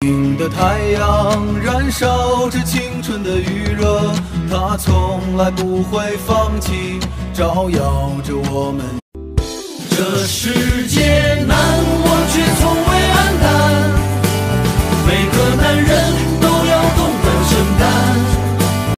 顶的太阳燃烧着青春的余热，它从来不会放弃，照耀着我们。这世界。